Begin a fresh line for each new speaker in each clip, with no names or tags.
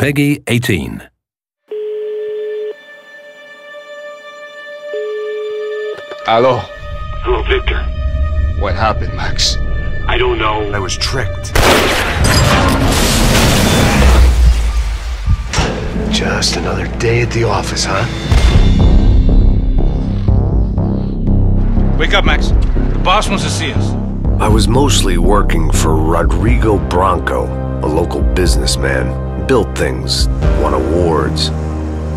PEGI 18.
Hello.
Hello, Victor.
What happened, Max?
I don't know.
I was tricked.
Just another day at the office, huh?
Wake up, Max. The boss wants to see us.
I was mostly working for Rodrigo Branco, a local businessman. Built things, won awards.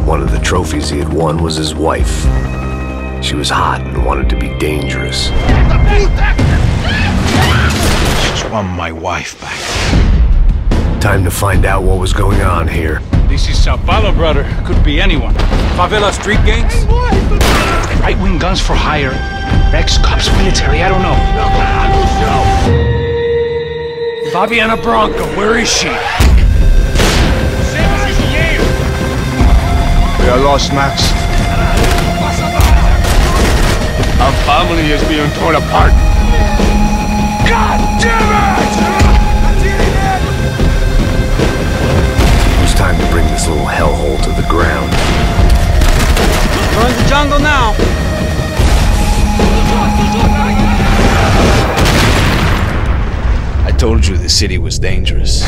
One of the trophies he had won was his wife. She was hot and wanted to be dangerous.
Just want my wife back.
Time to find out what was going on here.
This is Sao Paulo, brother. Could be anyone. Favela street gangs? Right-wing guns for hire. Ex-cops, military, I don't know. Fabiana Branco, where is she?
We are lost, Max. Our family is being torn apart.
God damn it!
It was time to bring this little hellhole to the ground.
We're in the jungle now.
I told you the city was dangerous.